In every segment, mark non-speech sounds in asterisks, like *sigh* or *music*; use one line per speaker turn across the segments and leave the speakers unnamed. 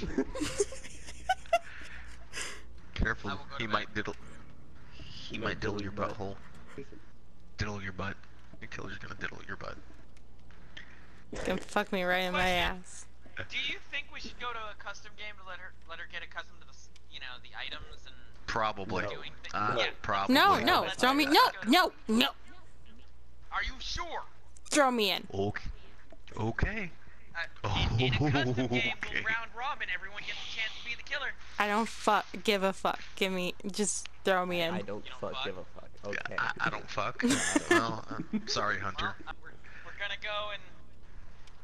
*laughs* Careful,
I will go
he might diddle. He might diddle your
butt.
butthole. Diddle your butt. Your killer's gonna diddle your butt.
He's gonna fuck me right in my ass.
Do you think we should go to a custom game to let her let her get accustomed to the you know the items and
Probably.
No.
doing things?
Uh,
yeah.
probably.
No, no, throw me.
that.
No, no, no.
Are you sure?
Throw me in.
Okay. Okay.
Uh, in, in a custom game,
Okay.
round robin. Everyone gets a chance to be the killer.
I don't fuck. Give a fuck. Give me. Just throw me in.
I don't
You don't
fuck
fuck?
give a fuck. Okay.
I, I don't fuck. *laughs* well, I'm sorry, Hunter.
Well, *laughs* uh, we're, we're gonna go and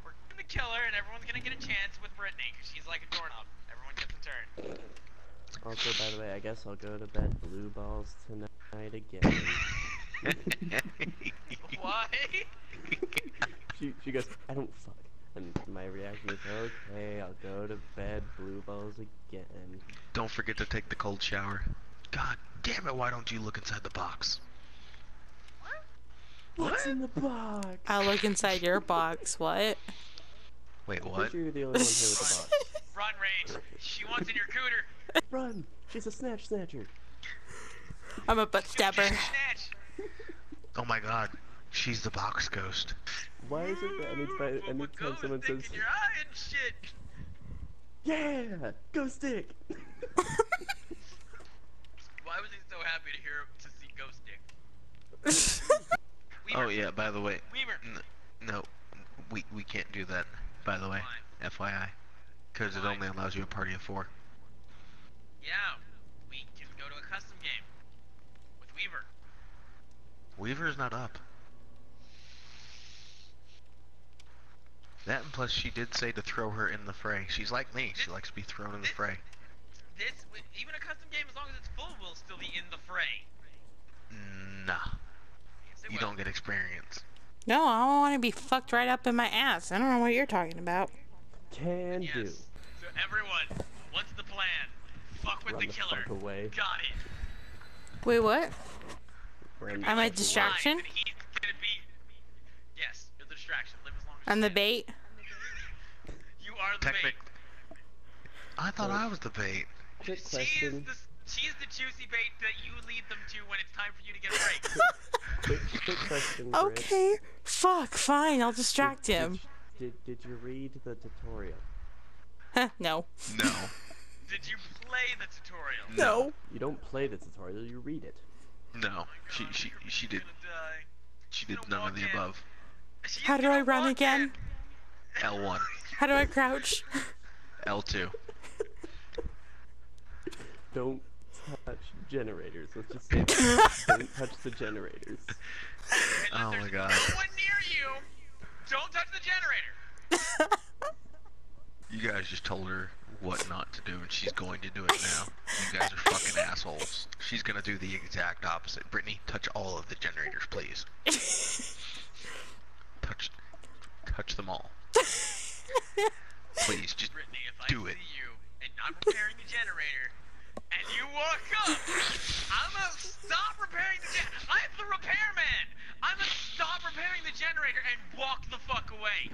we're gonna kill her, and everyone's gonna get a chance with Brittany because she's like a doorknob. Everyone gets a turn.
Also, by the way, I guess I'll go to bed blue balls tonight again. *laughs*
Why?
she, she goes, I don't fuck. And my reaction is, okay, I'll go to bed blue balls again.
Don't forget to take the cold shower. God damn it, why don't you look inside the box? What?
What's in the box?
I'll look inside your box. What?
Wait, what?
you're the only one here with the box.
Run, Rage. She wants in your cooter.
Run! She's a snatch snatcher.
I'm a butt stabber.
get snatched. *laughs*
Oh my god. She's the box ghost.
Why is it that anytime,
Ooh,
anytime someone
dick
says,
in your eye and shit.
yeah, Ghost stick? *laughs*
Why was he so happy to hear to see Ghost Dick? Weaver, *laughs*
Oh yeah, by the way.
Weaver.
No, we we can't do that, by the way. FYI. Because it only allows you a party of four.
Yeah, we can go to a custom game with Weaver.
Weaver's not up. That and plus she did say to throw her in the fray. She's like me, she likes to be thrown in the fray.
This, even a custom game, as long as it's full, will still be in the fray.
Nah,
Yes,
you
will.
don't get experience.
No, I don't want to be fucked right up in my ass. I don't know what you're talking about.
Can
Yes.
do.
So everyone, what's the plan? Fuck with
Run
the
the
killer.
fuck away.
Got it.
Wait, what?
Run
Am I
the fuck away.
distraction?
And he's gonna be. Yes, you're the distraction. Live as long as
I'm
you
the
can.
bait.
You are the
Technic.
bait.
I thought I was the bait.
Quick
She is
question.
the she is the juicy bait that you lead them to when it's time for you to get a break. *laughs*
Quick, quick question, Britt.
Okay. Fuck. Fine. I'll distract
Did-
him.
Did, did you read the tutorial?
Huh, no.
No. *laughs*
Did you play the tutorial?
No.
You don't play the tutorial, you read it.
No. Oh she
God,
she
you're
she did
gonna
she did
gonna
none of the
in.
above.
She's
How do I run again?
in.
L1,
How do I crouch?
L2.
Don't touch generators. Let's just say *laughs* don't touch the generators.
Oh my God.
No one near you. Don't touch the generator.
You guys just told her what not to do, and she's going to do it now. You guys are fucking assholes. She's gonna do the exact opposite. Brittany, touch all of the generators, please. *laughs* touch, touch them all. Please, just
Brittany, if I
do
see
it.
you and I'm repairing the generator, and you walk up, I'm gonna stop repairing the gen. I'm the repairman. I'm gonna stop repairing the generator and walk the fuck away.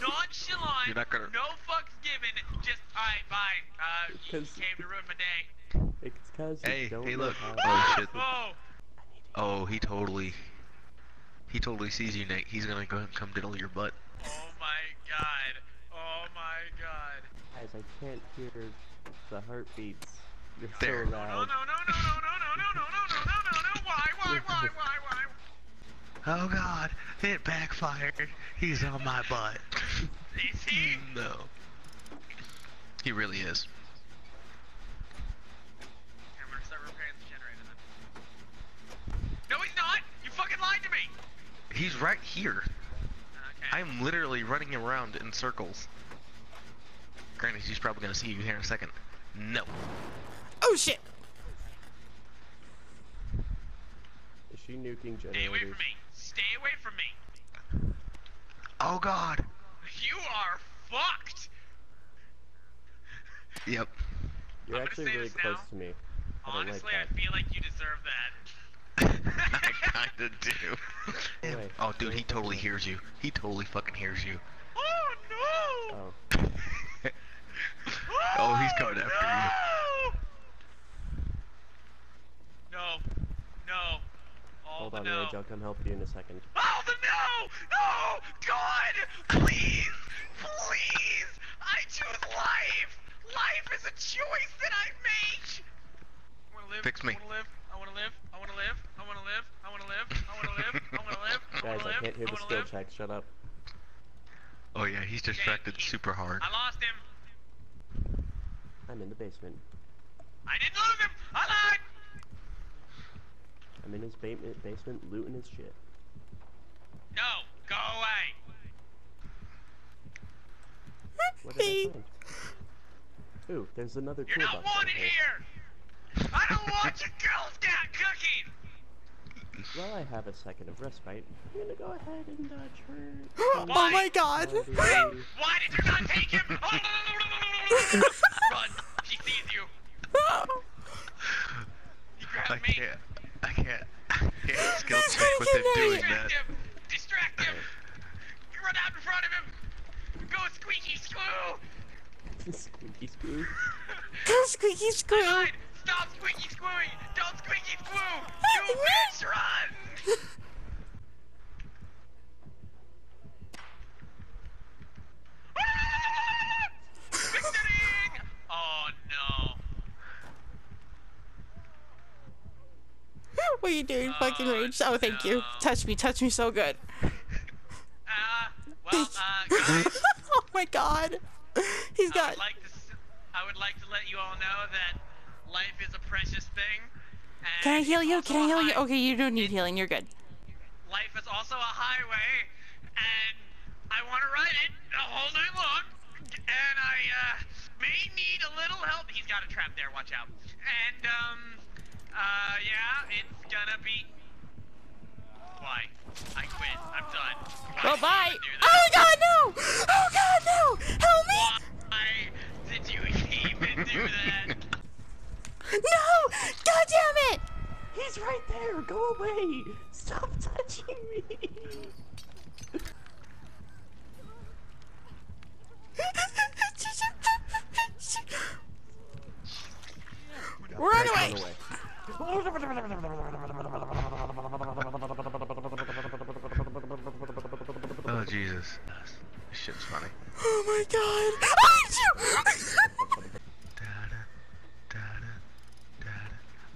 Nonchalant.
You're not gonna-
No fucks given. Just alright, bye. Uh, you
'Cause-
came to ruin my day.
It's cause you
Hey,
don't
hey,
know
look.
how
Oh, shit.
Oh,
Oh, he totally, he totally sees you, Nate. He's gonna go and come diddle your butt.
oh my god. Oh my god.
Guys, I can't hear the heartbeats. They're
There.
so
No, no,
loud.
no, no, no, no, no, no, no, no, no, no, no, no. Why, why, why, why, why?
Oh God, it backfired. He's on my butt.
Is he?
No. He really is.
I'm gonna start repairing the generator then. No, he's not! You fucking lied to me!
He's right here.
Okay.
I'm literally running around in circles. Granted, she's probably gonna see you here in a second. No.
Oh shit.
Is she nuking generators?
Stay away from me! Stay away from me!
Oh God.
You are fucked!
Yep.
You're
I'm
actually really close
now.
to me. I don't
Honestly,
like
I feel like you deserve that. *laughs*
I kinda do.
Wait,
oh, dude, he totally
wait.
hears you. He totally fucking hears you.
Oh no!
Oh. *laughs*
Oh, he's coming after you.
No! No! All
Hold on,
no.
Rage. I'll come help you in a second.
Oh, the no! No! God! Please! Please! I choose life! Life is a choice that I make! Wanna live.
Fix me.
I wanna live. I wanna live. I wanna live. I wanna live. I wanna live. I wanna live. I wanna live. I
Guys,
wanna
I
live.
can't hear the skill check. Shut up.
Oh yeah, he's distracted
he-
super hard.
I lost him.
I'm in the basement.
I didn't lose him. I lied.
I'm in his ba basement looting his shit.
No, go away.
What did I find? Ooh, there's another
You're
toolbox.
not wanted
here.
here. I don't want your Girl Scout cookies.
While I have a second of respite, I'm gonna go ahead and uh, turn. *gasps*
Oh my god.
Party- *laughs*
Why did you not take him? *laughs* *laughs* Run. She sees you. He
I
grabbed me.
can't. I can't. I can't skill check with him doing
married.
that.
Distract him. Distract him. You run out in front of him. Go squeaky screw.
Squeaky screw.
Go squeaky screw.
You bitch, run. *laughs* Oh no. *laughs*
What are you doing, fucking
Oh,
rage? Oh, thank you. Touch me, touch me so good.
Uh, well, uh, guys, *laughs*
oh my god. He's got.
would like to, s- I would like to let you all know that life is a precious thing.
Can I heal you? Can I heal you? Okay, you don't need healing. You're good.
Life is also a highway, and I want to ride it the whole night long. And I uh, may need a little help. He's got a trap there. Watch out. And um, uh, yeah, it's gonna be. Why? I quit. I'm done. Why you
bye. Oh god, no! Oh god, no! Help me!
Why did you even do that? *laughs*
No! God damn it!
He's right there. Go away. Stop touching me.
Run
Run
away!
away.
Oh Jesus. This shit's funny.
Oh my god!
Oh,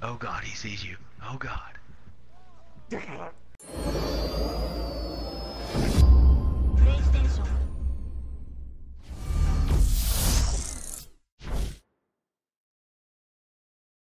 Oh God, he sees you. Oh God.